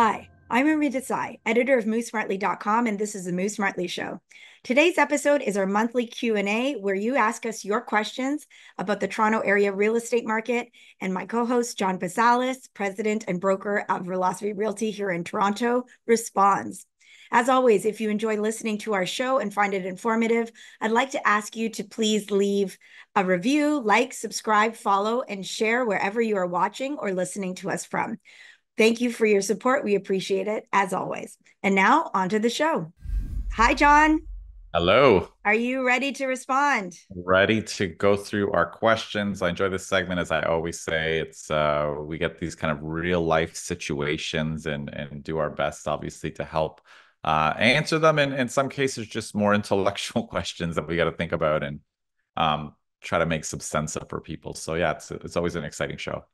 Hi, I'm Urmi Desai, editor of MoveSmartly.com, and this is the Move Smartly Show. Today's episode is our monthly Q&A where you ask us your questions about the Toronto area real estate market, and my co-host John Pasalis, president and broker of Realosophy Realty here in Toronto, responds. As always, if you enjoy listening to our show and find it informative, I'd like to ask you to please leave a review, like, subscribe, follow, and share wherever you are watching or listening to us from. Thank you for your support. We appreciate it as always. And now on to the show. Hi, John. Hello. Are you ready to respond? Ready to go through our questions. I enjoy this segment, as I always say. It's uh, we get these kind of real life situations and and do our best, obviously, to help uh, answer them. And in some cases, just more intellectual questions that we got to think about and um, try to make some sense of for people. So yeah, it's it's always an exciting show.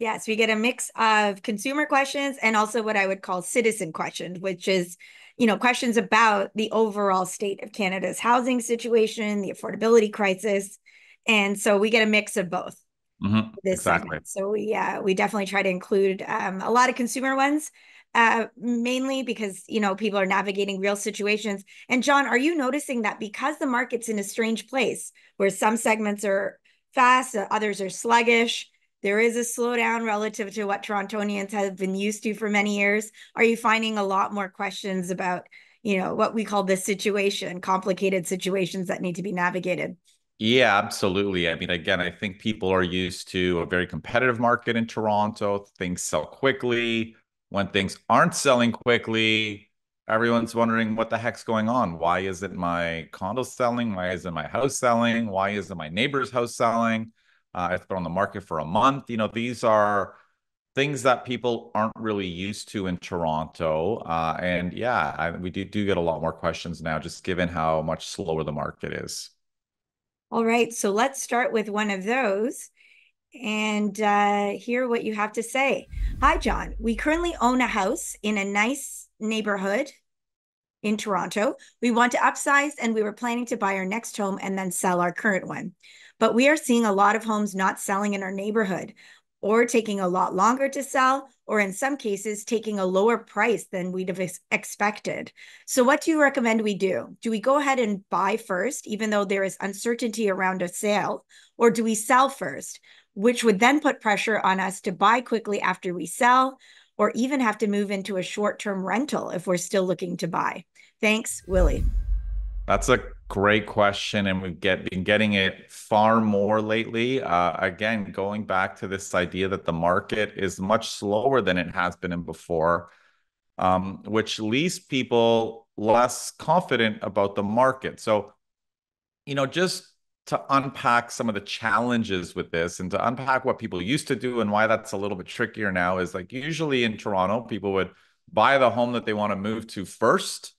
Yes, we get a mix of consumer questions and also what I would call citizen questions, which is, you know, questions about the overall state of Canada's housing situation, the affordability crisis. And so we get a mix of both. Mm-hmm, exactly. segment. So we uh, we definitely try to include um, a lot of consumer ones, uh, mainly because you know people are navigating real situations. And John, are you noticing that because the market's in a strange place, where some segments are fast, others are sluggish, there is a slowdown relative to what Torontonians have been used to for many years. Are you finding a lot more questions about, you know, what we call this situation, complicated situations that need to be navigated? Yeah, absolutely. I mean, again, I think people are used to a very competitive market in Toronto. Things sell quickly. When things aren't selling quickly, everyone's wondering what the heck's going on. Why isn't my condo selling? Why isn't my house selling? Why isn't my neighbor's house selling? Uh, it's been on the market for a month. You know, these are things that people aren't really used to in Toronto. Uh, and yeah, I, we do, do get a lot more questions now, just given how much slower the market is. All right. So let's start with one of those and uh, hear what you have to say. Hi, John. We currently own a house in a nice neighborhood in Toronto. We want to upsize and we were planning to buy our next home and then sell our current one. But we are seeing a lot of homes not selling in our neighborhood or taking a lot longer to sell, or in some cases, taking a lower price than we'd have expected. So, what do you recommend we do? Do we go ahead and buy first, even though there is uncertainty around a sale, or do we sell first, which would then put pressure on us to buy quickly after we sell, or even have to move into a short term rental if we're still looking to buy? Thanks, Willie. That's a great question, and we've get, been getting it far more lately. Uh, again, going back to this idea that the market is much slower than it has been in before, um, which leaves people less confident about the market. So, you know, just to unpack some of the challenges with this and to unpack what people used to do and why that's a little bit trickier now is like usually in Toronto, people would buy the home that they want to move to first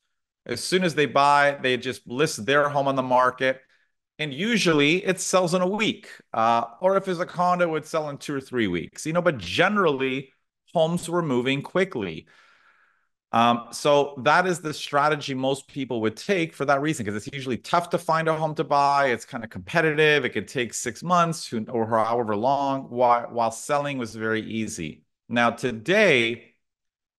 as soon as they buy, they just list their home on the market. And usually it sells in a week. Uh, or if it's a condo, it would sell in two or three weeks. You know, but generally homes were moving quickly. Um, so that is the strategy most people would take for that reason, because it's usually tough to find a home to buy. It's kind of competitive. It could take six months or however long, while, while selling was very easy. Now, today,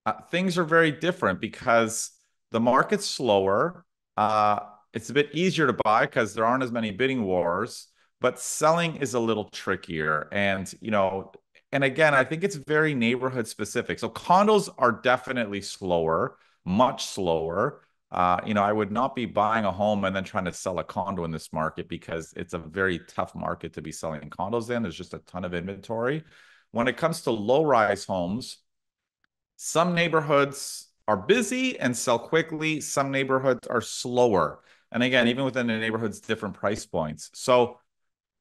uh, things are very different because the market's slower. Uh, it's a bit easier to buy because there aren't as many bidding wars, but selling is a little trickier. And, you know, and again, I think it's very neighborhood specific. So condos are definitely slower, much slower. Uh, you know, I would not be buying a home and then trying to sell a condo in this market because it's a very tough market to be selling condos in. There's just a ton of inventory. When it comes to low rise homes, some neighborhoods are busy and sell quickly. Some neighborhoods are slower. And again, even within the neighborhoods, different price points. So,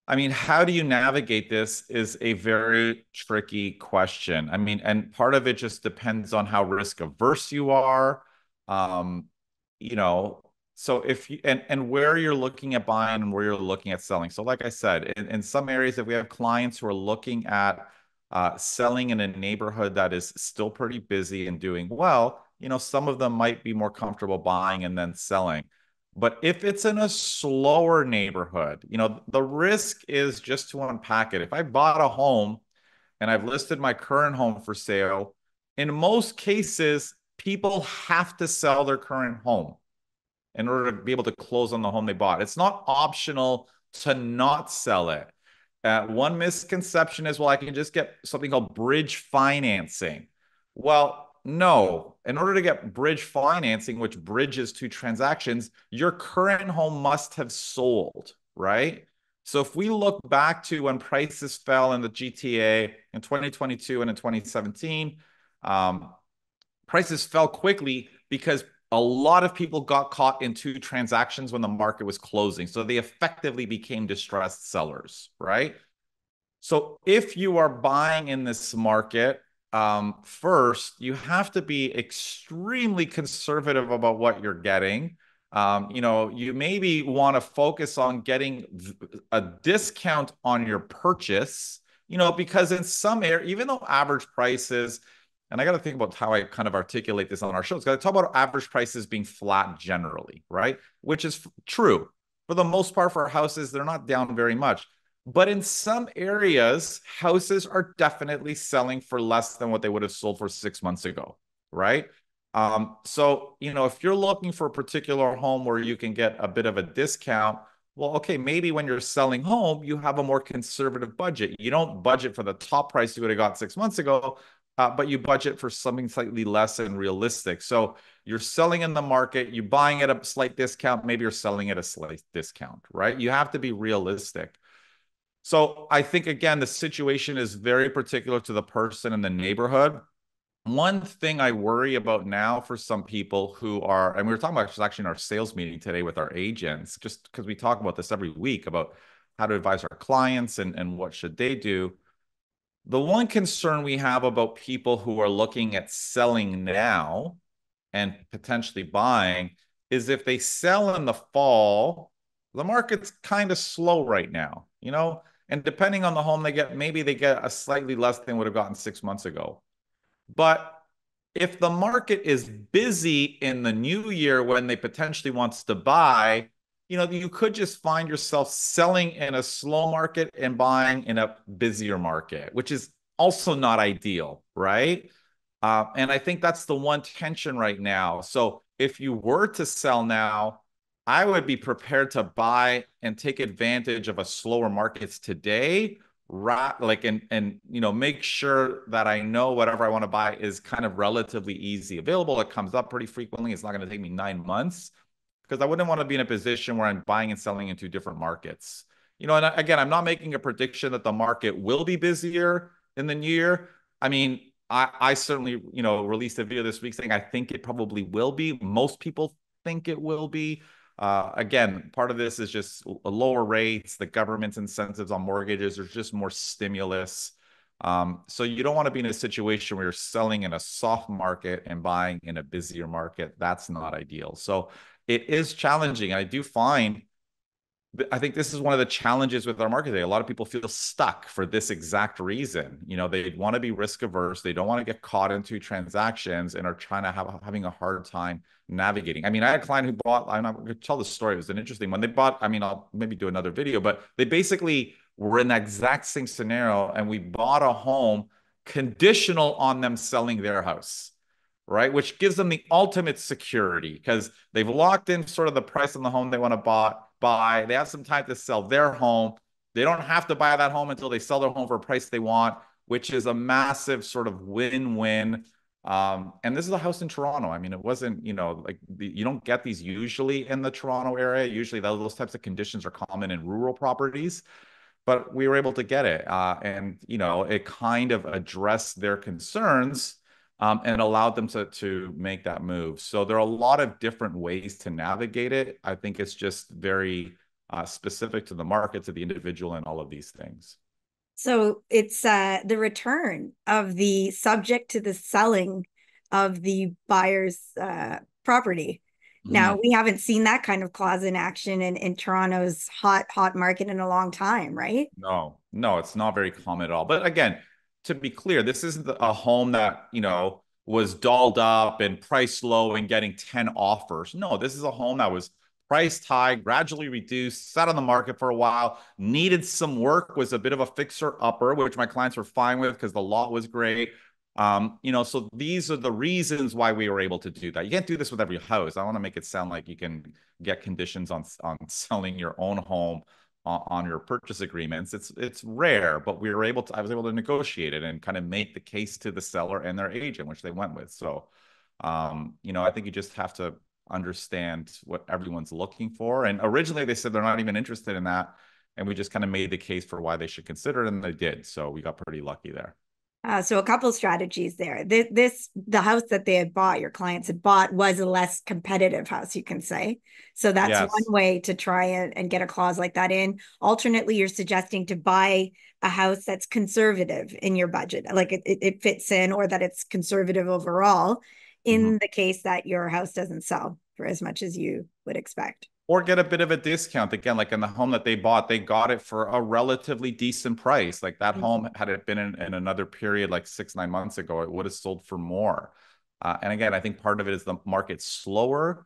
I mean, how do you navigate this is a very tricky question. I mean, and part of it just depends on how risk averse you are. Um, you know, so if you and and where you're looking at buying and where you're looking at selling. So, like I said, in, in some areas, if we have clients who are looking at uh, selling in a neighborhood that is still pretty busy and doing well, you know, some of them might be more comfortable buying and then selling. But if it's in a slower neighborhood, you know, the risk is just to unpack it. If I bought a home and I've listed my current home for sale in most cases, people have to sell their current home in order to be able to close on the home they bought. It's not optional to not sell it. Uh, one misconception is, well, I can just get something called bridge financing. Well, no. In order to get bridge financing, which bridges two transactions, your current home must have sold, right? So if we look back to when prices fell in the GTA in 2022 and in 2017, um, prices fell quickly because a lot of people got caught in two transactions when the market was closing. So they effectively became distressed sellers, right? So if you are buying in this market, um, first, you have to be extremely conservative about what you're getting. Um, you know, you maybe want to focus on getting a discount on your purchase, you know, because in some area, even though average prices, and I got to think about how I kind of articulate this on our show. It's Got to talk about average prices being flat generally, right? Which is true for the most part for houses. They're not down very much, but in some areas, houses are definitely selling for less than what they would have sold for six months ago, right? Um, so you know, if you're looking for a particular home where you can get a bit of a discount, well, okay, maybe when you're selling home, you have a more conservative budget. You don't budget for the top price you would have got six months ago, uh, but you budget for something slightly less and realistic. So you're selling in the market, you're buying at a slight discount, maybe you're selling at a slight discount, right? You have to be realistic. So I think again, the situation is very particular to the person in the neighborhood. One thing I worry about now for some people who are, and we were talking about this actually in our sales meeting today with our agents, just because we talk about this every week about how to advise our clients and, and what should they do the one concern we have about people who are looking at selling now and potentially buying is if they sell in the fall, the market's kind of slow right now, you know? And depending on the home they get, maybe they get a slightly less than would have gotten six months ago. But if the market is busy in the new year when they potentially wants to buy, you know, you could just find yourself selling in a slow market and buying in a busier market, which is also not ideal, right? Uh, and I think that's the one tension right now. So if you were to sell now, I would be prepared to buy and take advantage of a slower markets today, right? Like and and you know make sure that I know whatever I want to buy is kind of relatively easy available. It comes up pretty frequently. It's not going to take me nine months because I wouldn't want to be in a position where I'm buying and selling into different markets. You know, and again, I'm not making a prediction that the market will be busier in the new year. I mean, I, I certainly, you know, released a video this week saying I think it probably will be. Most people think it will be. Uh, again, part of this is just lower rates, the government's incentives on mortgages. There's just more stimulus. Um, so you don't want to be in a situation where you're selling in a soft market and buying in a busier market. That's not ideal. So it is challenging. I do find I think this is one of the challenges with our market today. A lot of people feel stuck for this exact reason. You know, they want to be risk averse. They don't want to get caught into transactions and are trying to have having a hard time navigating. I mean, I had a client who bought, I'm going to tell the story. It was an interesting one. They bought, I mean, I'll maybe do another video, but they basically were in the exact same scenario and we bought a home conditional on them selling their house right? Which gives them the ultimate security because they've locked in sort of the price on the home they want to buy. They have some time to sell their home. They don't have to buy that home until they sell their home for a price they want, which is a massive sort of win-win. Um, and this is a house in Toronto. I mean, it wasn't, you know, like the, you don't get these usually in the Toronto area. Usually those types of conditions are common in rural properties but we were able to get it. Uh, and, you know, it kind of addressed their concerns um, and allowed them to to make that move. So there are a lot of different ways to navigate it. I think it's just very uh, specific to the market, to the individual, and all of these things. So it's uh, the return of the subject to the selling of the buyer's uh, property. Mm-hmm. Now we haven't seen that kind of clause in action in, in Toronto's hot hot market in a long time, right? No, no, it's not very common at all. But again, to be clear, this isn't a home that, you know, was dolled up and priced low and getting 10 offers. No, this is a home that was priced high, gradually reduced, sat on the market for a while, needed some work, was a bit of a fixer upper, which my clients were fine with because the lot was great. Um, you know, so these are the reasons why we were able to do that. You can't do this with every house. I want to make it sound like you can get conditions on on selling your own home on, on your purchase agreements. It's it's rare, but we were able to. I was able to negotiate it and kind of make the case to the seller and their agent, which they went with. So, um, you know, I think you just have to understand what everyone's looking for. And originally, they said they're not even interested in that, and we just kind of made the case for why they should consider it, and they did. So we got pretty lucky there. Uh, so a couple strategies there. This, this, the house that they had bought, your clients had bought, was a less competitive house, you can say. So that's yes. one way to try and, and get a clause like that in. Alternately, you're suggesting to buy a house that's conservative in your budget, like it, it fits in, or that it's conservative overall, in mm-hmm. the case that your house doesn't sell for as much as you would expect. Or get a bit of a discount again like in the home that they bought they got it for a relatively decent price. Like that mm-hmm. home had it been in, in, another period like six nine months ago it would have sold for more. Uh, and again i think part of it is the market's slower.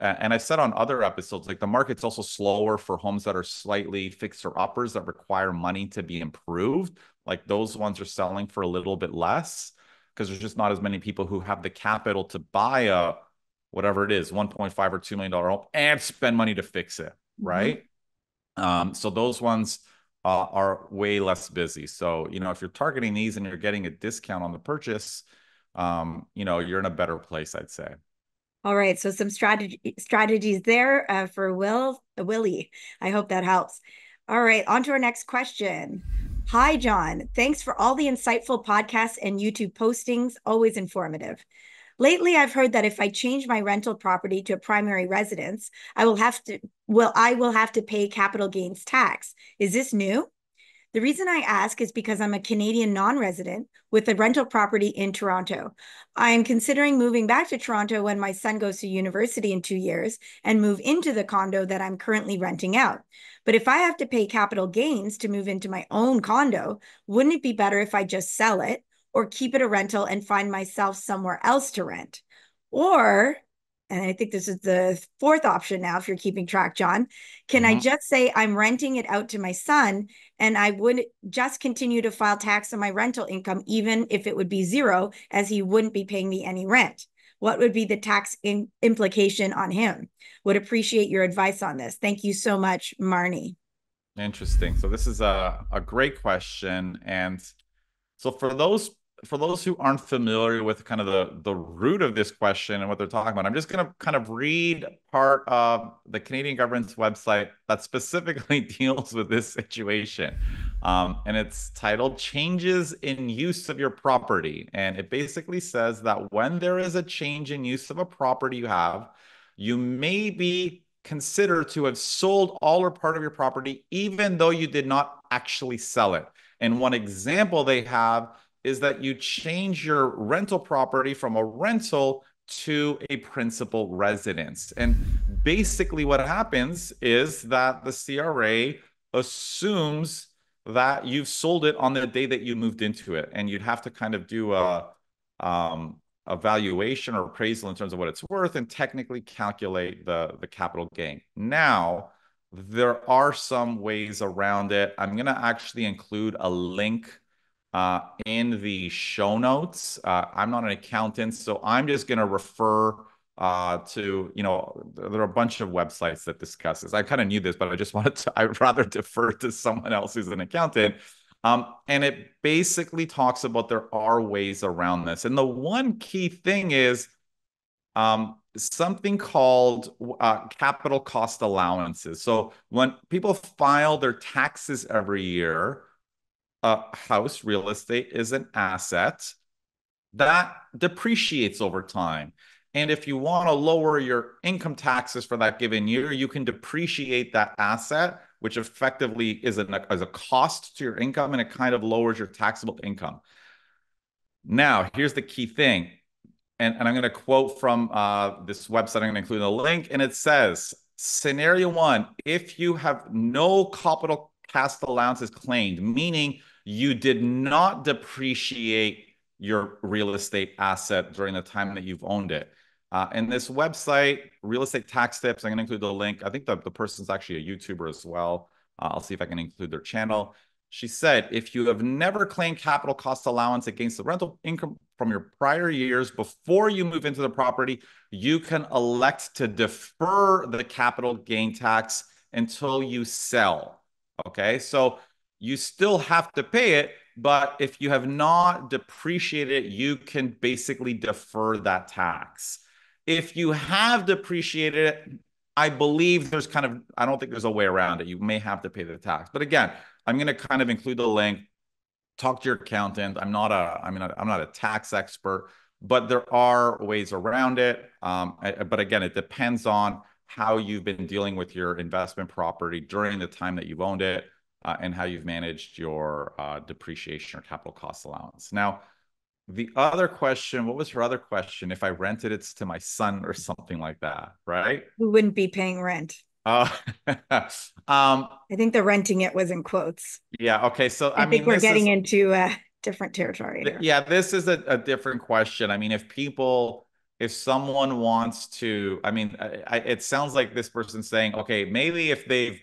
Uh, and i said on other episodes like the market's also slower for homes that are slightly fixer uppers that require money to be improved. Like those ones are selling for a little bit less because there's just not as many people who have the capital to buy a whatever it is, 1.5 or 2 million dollar home and spend money to fix it, mm-hmm. right? Um, so those ones uh, are way less busy. So, you know, if you're targeting these and you're getting a discount on the purchase, um, you know, you're in a better place, I'd say. All right, so some strategy strategies there uh, for Will Willie. I hope that helps. All right, on to our next question. Hi, John. Thanks for all the insightful podcasts and YouTube postings. Always informative. Lately, I've heard that if I change my rental property to a primary residence, I will have to well, I will have to pay capital gains tax. Is this new? The reason I ask is because I'm a Canadian non resident with a rental property in Toronto. I am considering moving back to Toronto when my son goes to university in two years and move into the condo that I'm currently renting out. But if I have to pay capital gains to move into my own condo, wouldn't it be better if I just sell it or keep it a rental and find myself somewhere else to rent. Or, and I think this is the fourth option now, if you're keeping track, John, can mm-hmm. I just say I'm renting it out to my son and I would just continue to file tax on my rental income, even if it would be zero, as he wouldn't be paying me any rent? What would be the tax in- implication on him? Would appreciate your advice on this. Thank you so much, Marnie. Interesting. So this is a, a great question. And so for those for those who aren't familiar with kind of the the root of this question and what they're talking about, I'm just going to kind of read part of the Canadian government's website that specifically deals with this situation. Um, and it's titled Changes in Use of Your Property. And it basically says that when there is a change in use of a property you have, you may be considered to have sold all or part of your property, even though you did not actually sell it. And one example they have is that you change your rental property from a rental to a principal residence. And basically, what happens is that the CRA assumes that you've sold it on the day that you moved into it, and you'd have to kind of do a um, evaluation or appraisal in terms of what it's worth, and technically calculate the the capital gain. Now, there are some ways around it. I'm going to actually include a link uh, in the show notes. Uh, I'm not an accountant, so I'm just going to refer uh, to, you know, there are a bunch of websites that discuss this. I kind of knew this, but I just wanted to, I'd rather defer to someone else who's an accountant. Um, and it basically talks about there are ways around this. And the one key thing is um, something called uh, capital cost allowances. So when people file their taxes every year, a house real estate is an asset that depreciates over time. And if you want to lower your income taxes for that given year, you can depreciate that asset, which effectively is a, as a cost to your income and it kind of lowers your taxable income. Now, here's the key thing. And, and I'm going to quote from uh, this website. I'm going to include a link. And it says, scenario one, if you have no capital cost allowances claimed, meaning you did not depreciate your real estate asset during the time that you've owned it. Uh, and this website, Real Estate Tax Tips, I'm going to include the link. I think the, the person's actually a YouTuber as well. Uh, I'll see if I can include their channel. She said, if you have never claimed capital cost allowance against the rental income from your prior years before you move into the property, you can elect to defer the capital gain tax until you sell. Okay. So you still have to pay it, but if you have not depreciated it, you can basically defer that tax. If you have depreciated it, I believe there's kind of, I don't think there's a way around it. You may have to pay the tax. But again, I'm going to kind of include the link. Talk to your accountant. I'm not a, I mean, I'm not a tax expert, but there are ways around it. Um, but again, it depends on how you've been dealing with your investment property during the time that you've owned it and how you've managed your uh, depreciation or capital cost allowance. Now, the other question, what was her other question? If I rented it to my son or something like that, right? We wouldn't be paying rent? Uh, um, I think the renting it was in quotes. Yeah. Okay. So I, I mean, think we're getting is, into a different territory. Here. Yeah, this is a, a, different question. I mean, if people, if someone wants to, I mean, I, I, it sounds like this person's saying, okay, maybe if they've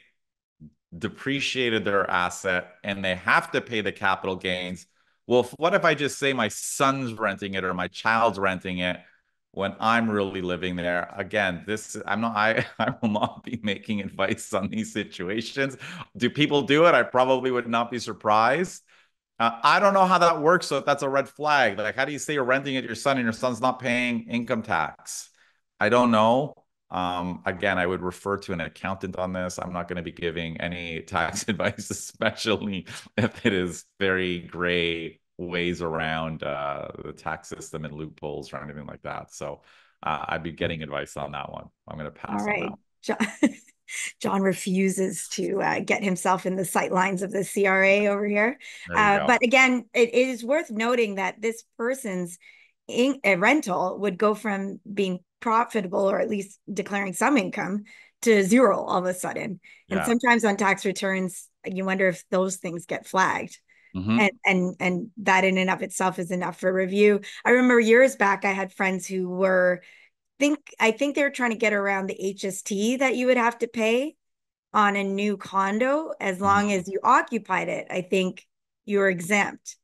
depreciated their asset and they have to pay the capital gains. Well, what if I just say my son's renting it or my child's renting it when I'm really living there? Again, this I'm not I I will not be making advice on these situations. Do people do it? I probably would not be surprised. Uh, I don't know how that works. So if that's a red flag, like how do you say you're renting it your son and your son's not paying income tax? I don't know. Um, again, I would refer to an accountant on this. I'm not going to be giving any tax advice, especially if it is very gray ways around uh, the tax system and loopholes or anything like that. So uh, I'd be getting advice on that one. I'm going to pass All right. John, John refuses to uh, get himself in the sight lines of the CRA over here. Uh, but again, it is worth noting that this person's in, rental would go from being profitable or at least declaring some income to zero all of a sudden. Yeah. And sometimes on tax returns, you wonder if those things get flagged. Mm-hmm. And and and that in and of itself is enough for review. I remember years back I had friends who were think I think they were trying to get around the HST that you would have to pay on a new condo as mm-hmm. long mm-hmm. as you occupied it. I think you were exempt.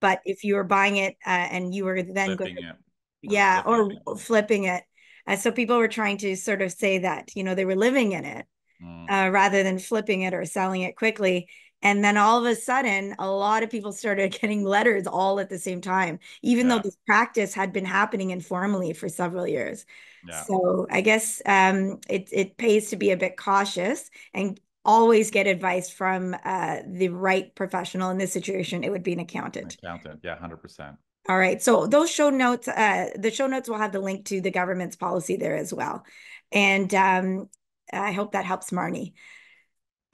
But if you were buying it uh, and you were then going, yeah, or flipping it, uh, so people were trying to sort of say that, you know, they were living in it mm. uh, rather than flipping it or selling it quickly. And then all of a sudden, a lot of people started getting letters all at the same time, even yeah. though this practice had been happening informally for several years. Yeah. So I guess um, it, it pays to be a bit cautious and always get advice from uh, the right professional. In this situation, it would be an accountant. Accountant, yeah, 100%. All right. So those show notes, uh, the show notes will have the link to the government's policy there as well. And um, I hope that helps Marnie.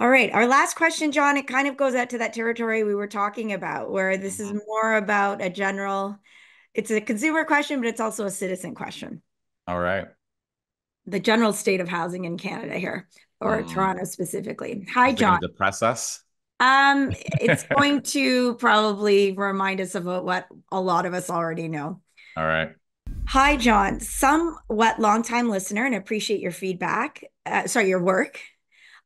All right. Our last question, John, it kind of goes out to that territory we were talking about, where this is mm-hmm. more about a general, it's a consumer question, but it's also a citizen question. All right. The general state of housing in Canada here, or mm. Toronto specifically. Hi, John. Depress us. Um, it's going to probably remind us of what a lot of us already know. All right. Hi, John. Somewhat longtime listener and appreciate your feedback. Uh, sorry, your work.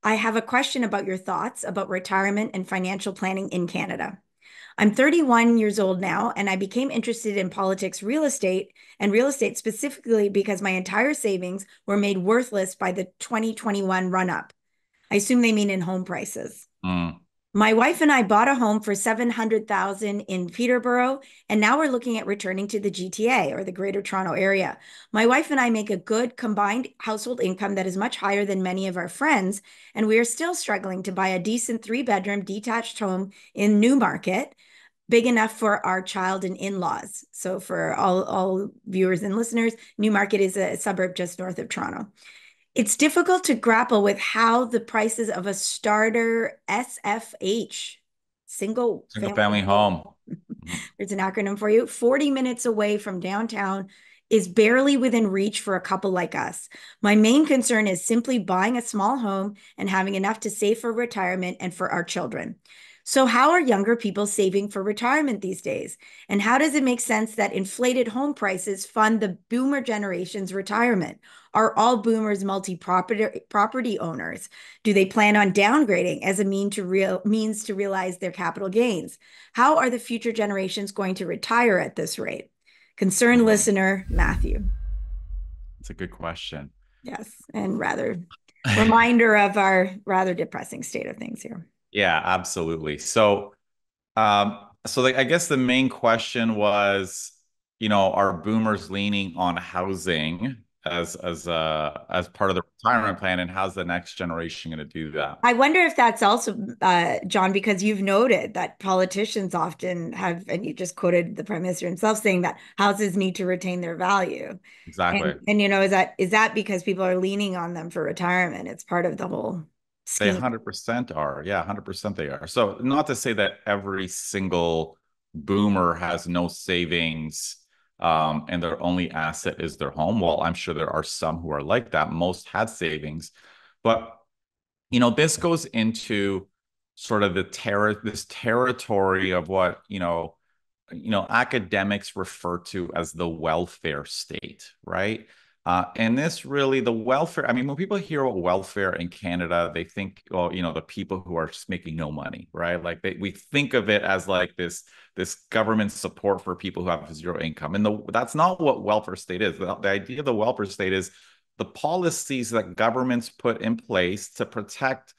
I have a question about your thoughts about retirement and financial planning in Canada. I'm 31 years old now, and I became interested in politics, real estate, and real estate specifically because my entire savings were made worthless by the 2021 run up. I assume they mean in home prices. Mm. My wife and I bought a home for 700,000 in Peterborough and now we're looking at returning to the GTA or the Greater Toronto area. My wife and I make a good combined household income that is much higher than many of our friends and we are still struggling to buy a decent 3-bedroom detached home in Newmarket big enough for our child and in-laws. So for all all viewers and listeners, Newmarket is a suburb just north of Toronto it's difficult to grapple with how the prices of a starter SFH single, single family, family home. There's an acronym for you. 40 minutes away from downtown is barely within reach for a couple like us. My main concern is simply buying a small home and having enough to save for retirement and for our children. So, how are younger people saving for retirement these days? And how does it make sense that inflated home prices fund the boomer generation's retirement? Are all boomers multi-property property owners? Do they plan on downgrading as a mean to real means to realize their capital gains? How are the future generations going to retire at this rate? Concerned mm-hmm. listener, Matthew. It's a good question. Yes, and rather reminder of our rather depressing state of things here. Yeah, absolutely. So, um, so I guess the main question was, you know, are boomers leaning on housing as as uh as part of the retirement plan and how's the next generation going to do that? I wonder if that's also uh john because you've noted that politicians often have and you just quoted the prime minister himself saying that houses need to retain their value. Exactly. And, and you know is that is that because people are leaning on them for retirement? It's part of the whole scheme. they 100% are yeah 100% they are so not to say that every single boomer has no savings um, and their only asset is their home. Well, I'm sure there are some who are like that. Most had savings, but you know, this goes into sort of the terror, this territory of what you know, you know, academics refer to as the welfare state, right? Uh, and this really, the welfare, I mean, when people hear about welfare in Canada, they think, well, you know, the people who are just making no money, right? Like they, we think of it as like this, this government support for people who have zero income. And the, that's not what welfare state is. The, the idea of the welfare state is the policies that governments put in place to protect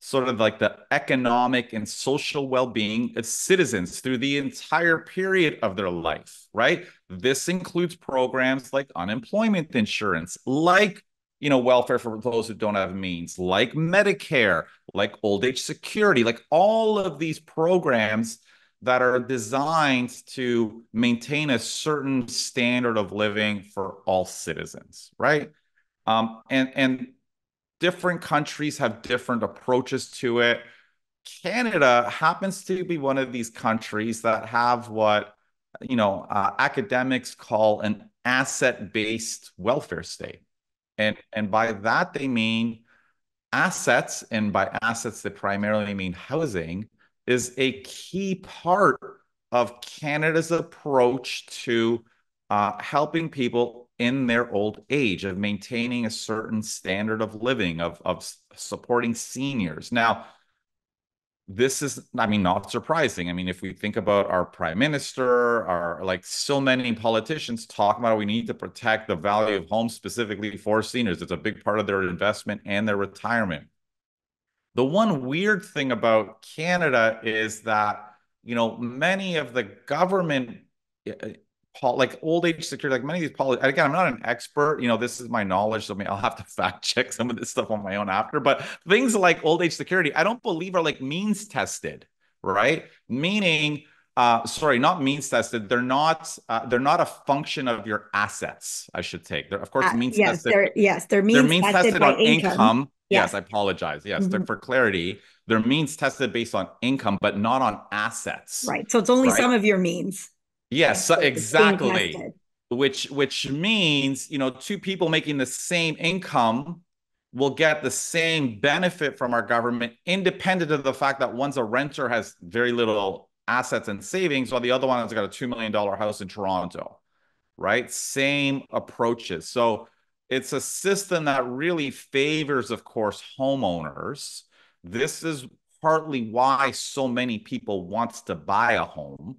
sort of like the economic and social well-being of citizens through the entire period of their life right? This includes programs like unemployment insurance like you know welfare for those who don't have means like medicare like old age security like all of these programs that are designed to maintain a certain standard of living for all citizens right? Um, and and different countries have different approaches to it. Canada happens to be one of these countries that have what you know uh, academics call an asset-based welfare state, and and by that they mean assets, and by assets they primarily mean housing, is a key part of Canada's approach to uh, helping people in their old age of maintaining a certain standard of living of, of supporting seniors. Now this is i mean not surprising. I mean if we think about our prime minister our like so many politicians talk about we need to protect the value of homes specifically for seniors. It's a big part of their investment and their retirement. The one weird thing about canada is that you know many of the government eh, eh, eh, like old age security, like many of these policies. Again, I'm not an expert. You know, this is my knowledge. So I mean, I'll have to fact check some of this stuff on my own after. But things like old age security, I don't believe are like means tested, right? Meaning, uh, sorry, not means tested. They're not. Uh, they're not a function of your assets. I should take. They're of course uh, means yes, tested. They're, yes, they're means, they're means tested, tested on income. income. Yes. yes. I apologize. Yes, mm-hmm. for clarity, they're means tested based on income, but not on assets. Right. So it's only right? some of your means. Yes, exactly. Which which means, you know, two people making the same income will get the same benefit from our government independent of the fact that one's a renter has very little assets and savings while the other one has got a 2 million dollar house in Toronto. Right? Same approaches. So it's a system that really favors of course homeowners. This is partly why so many people wants to buy a home.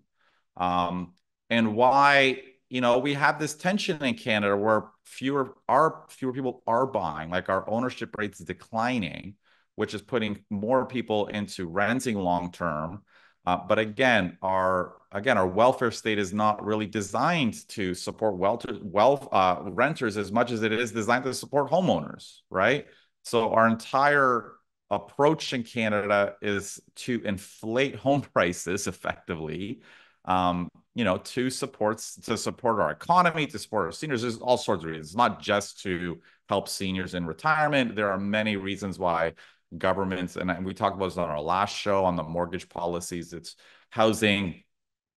Um, and why you know we have this tension in Canada where fewer are fewer people are buying, like our ownership rates declining, which is putting more people into renting long term. Uh, but again, our again our welfare state is not really designed to support wealth, wealth uh, renters as much as it is designed to support homeowners, right? So our entire approach in Canada is to inflate home prices effectively um, you know, to supports to support our economy, to support our seniors. There's all sorts of reasons. It's not just to help seniors in retirement. There are many reasons why governments, and we talked about this on our last show on the mortgage policies. It's housing,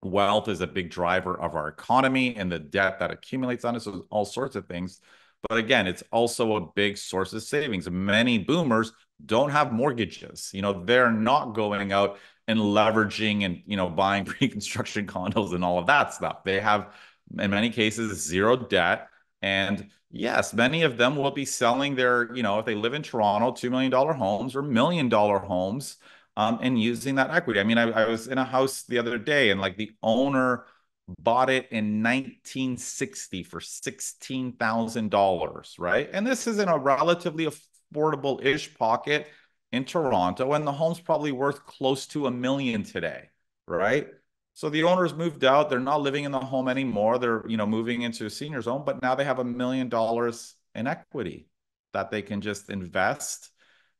wealth is a big driver of our economy, and the debt that accumulates on us. So all sorts of things. But again, it's also a big source of savings. Many boomers don't have mortgages. You know, they're not going out and leveraging and you know buying pre-construction condos and all of that stuff. They have in many cases zero debt and yes, many of them will be selling their, you know, if they live in Toronto, $2 million homes or million dollar homes um, and using that equity. I mean, I, I was in a house the other day and like the owner bought it in 1960 for $16,000, right? And this is in a relatively affordable ish pocket in Toronto, and the home's probably worth close to a million today, right? So the owners moved out. They're not living in the home anymore. They're, you know, moving into a senior's home, but now they have a million dollars in equity that they can just invest,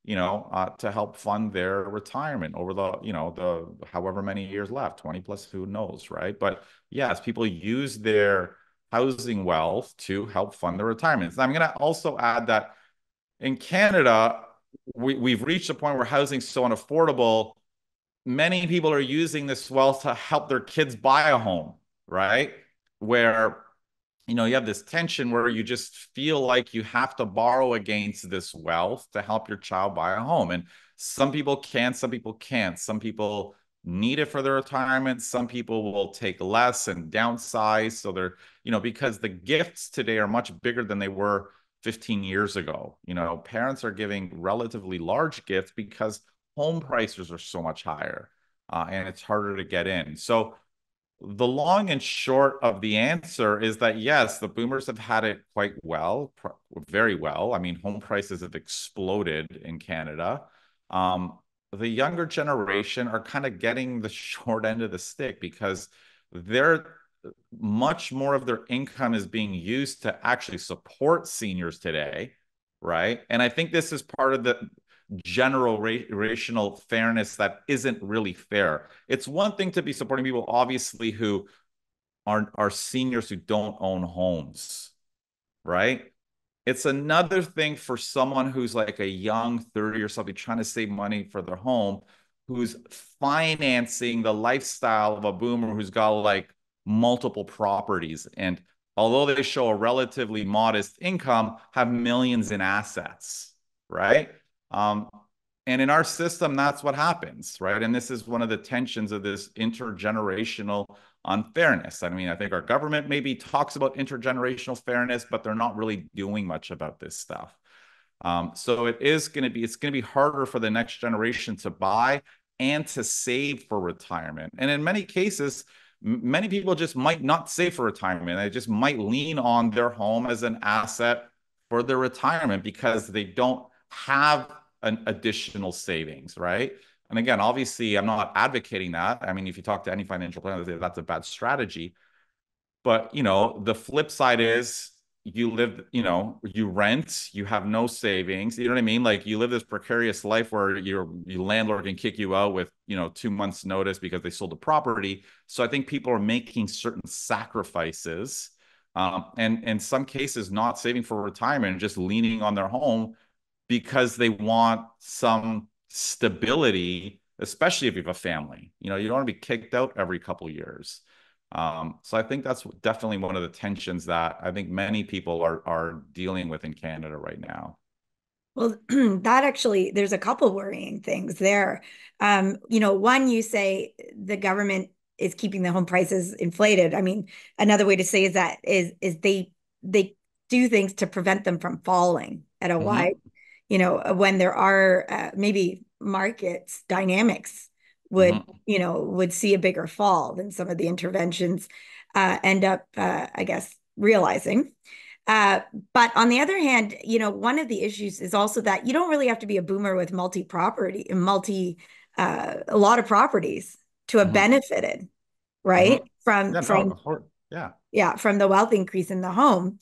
you know, uh, to help fund their retirement over the, you know, the however many years left, 20 plus, who knows, right? But yes, people use their housing wealth to help fund their retirements. I'm going to also add that in Canada, we, we've reached a point where housing is so unaffordable many people are using this wealth to help their kids buy a home, right? Where you know you have this tension where you just feel like you have to borrow against this wealth to help your child buy a home. And some people can some people can't. Some people need it for their retirement. Some people will take less and downsize. So they're you know because the gifts today are much bigger than they were 15 years ago you know parents are giving relatively large gifts because home prices are so much higher uh, and it's harder to get in. So the long and short of the answer is that yes, the boomers have had it quite well, very well. I mean, home prices have exploded in Canada. Um, the younger generation are kind of getting the short end of the stick because they're much more of their income is being used to actually support seniors today right and i think this is part of the general ra- fairness that isn't really fair. It's one thing to be supporting people, obviously, who are, are seniors who don't own homes, right? It's another thing for someone who's like a young 30 or something trying to save money for their home, who's financing the lifestyle of a boomer who's got like multiple properties. And although they show a relatively modest income, have millions in assets, right? Um, and in our system, that's what happens, right? And this is one of the tensions of this intergenerational unfairness. I mean, I think our government maybe talks about intergenerational fairness, but they're not really doing much about this stuff. Um, so it is going to be it's going to be harder for the next generation to buy and to save for retirement. And in many cases, many people just might not save for retirement. They just might lean on their home as an asset for their retirement because they don't have an additional savings, right? And again, obviously, I'm not advocating that. I mean, if you talk to any financial planner, that's a bad strategy. But you know, the flip side is you live, you know, you rent, you have no savings. You know what I mean? Like you live this precarious life where your your landlord can kick you out with, you know, two months notice because they sold the property. So I think people are making certain sacrifices, um, and in some cases, not saving for retirement, just leaning on their home because they want some stability, especially if you have a family. You know, you don't want to be kicked out every couple years. Um, so I think that's definitely one of the tensions that I think many people are are dealing with in Canada right now. Well, that actually, there's a couple worrying things there. Um, you know, one, you say the government is keeping the home prices inflated. I mean, another way to say is that is is they they do things to prevent them from falling at a mm-hmm. wide you know when there are uh, maybe markets dynamics would mm-hmm. you know would see a bigger fall than some of the interventions uh, end up uh, i guess realizing uh, but on the other hand you know one of the issues is also that you don't really have to be a boomer with multi property and multi uh, a lot of properties to have mm-hmm. benefited right mm-hmm. from yeah, from yeah yeah from the wealth increase in the home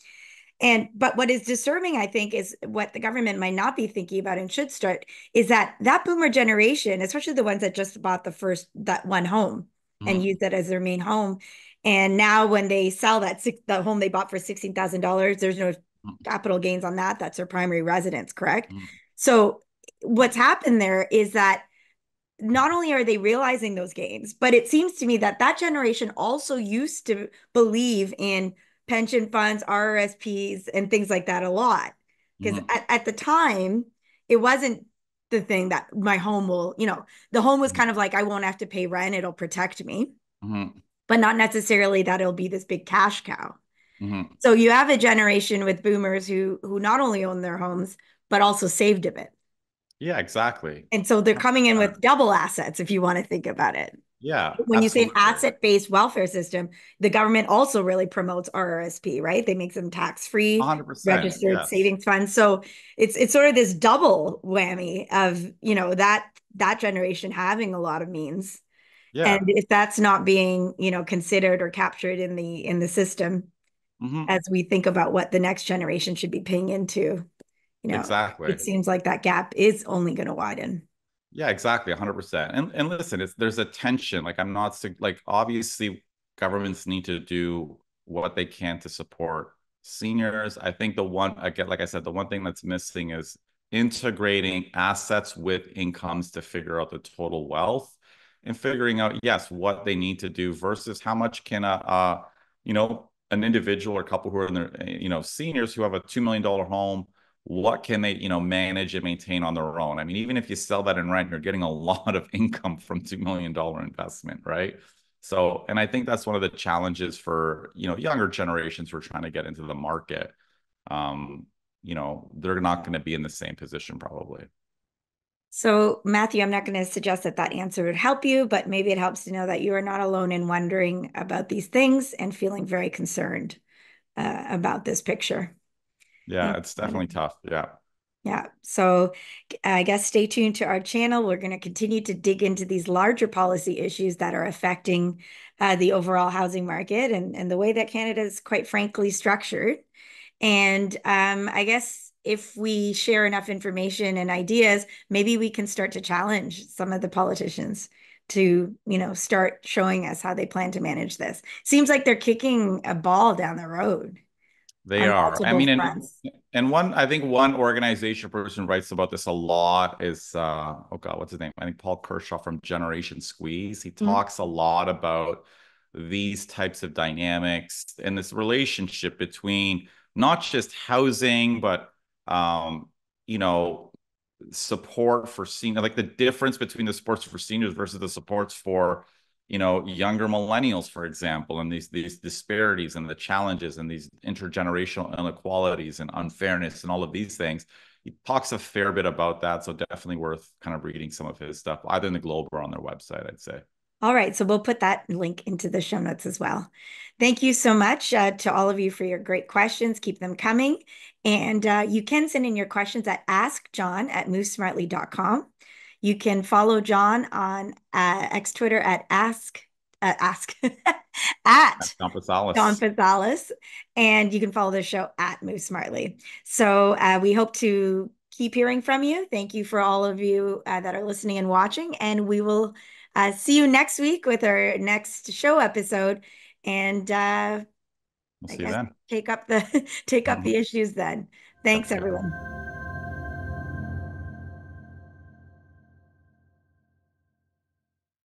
and but what is disturbing, I think, is what the government might not be thinking about and should start is that that boomer generation, especially the ones that just bought the first that one home mm-hmm. and used that as their main home, and now when they sell that six, the home they bought for sixteen thousand dollars, there's no mm-hmm. capital gains on that. That's their primary residence, correct? Mm-hmm. So what's happened there is that not only are they realizing those gains, but it seems to me that that generation also used to believe in pension funds, RRSPs, and things like that a lot. Because mm-hmm. at, at the time, it wasn't the thing that my home will, you know, the home was kind of like I won't have to pay rent, it'll protect me. Mm-hmm. But not necessarily that it'll be this big cash cow. Mm-hmm. So you have a generation with boomers who who not only own their homes but also saved a bit. Yeah, exactly. And so they're coming in with double assets if you want to think about it. Yeah. When absolutely. you say an asset based welfare system, the government also really promotes RRSP, right? They make them tax free, registered yes. savings funds. So it's it's sort of this double whammy of you know that that generation having a lot of means. Yeah. And if that's not being you know considered or captured in the in the system, mm-hmm. as we think about what the next generation should be paying into, you know, exactly, it seems like that gap is only going to widen. Yeah, exactly, 100%. And and listen, it's there's a tension. Like I'm not like obviously governments need to do what they can to support seniors. I think the one again like I said the one thing that's missing is integrating assets with incomes to figure out the total wealth and figuring out yes what they need to do versus how much can a uh, you know an individual or couple who are in their you know seniors who have a 2 million dollar home what can they you know manage and maintain on their own? I mean even if you sell that in rent you're getting a lot of income from $2 million investment right? So and i think that's one of the challenges for you know younger generations who are trying to get into the market. Um you know they're not going to be in the same position probably. So matthew i'm not going to suggest that that answer would help you but maybe it helps to know that you are not alone in wondering about these things and feeling very concerned uh, about this picture yeah, it's definitely tough. Yeah. Yeah. So I guess stay tuned to our channel. We're going to continue to dig into these larger policy issues that are affecting uh, the overall housing market and, and the way that Canada is quite frankly structured. And um, I guess if we share enough information and ideas, maybe we can start to challenge some of the politicians to, you know, start showing us how they plan to manage this. Seems like they're kicking a ball down the road. They are. I mean, and, and one, I think one organization person writes about this a lot is, uh, oh God, what's his name? I think Paul Kershaw from Generation Squeeze. He mm-hmm. talks a lot about these types of dynamics and this relationship between not just housing, but, um, you know, support for senior, like the difference between the supports for seniors versus the supports for you know younger millennials for example and these these disparities and the challenges and these intergenerational inequalities and unfairness and all of these things he talks a fair bit about that so definitely worth kind of reading some of his stuff either in the globe or on their website i'd say. All right so we'll put that link into the show notes as well. Thank you so much uh, to all of you for your great questions. Keep them coming. And uh, you can send in your questions at askjohn at movesmartly.com you can follow John on uh, X Twitter at ask uh, ask at. John Pasalis, and you can follow the show at Move Smartly. So uh, we hope to keep hearing from you. Thank you for all of you uh, that are listening and watching, and we will uh, see you next week with our next show episode. And uh, we'll see you then. Take up the take up mm-hmm. the issues then. Thanks, everyone.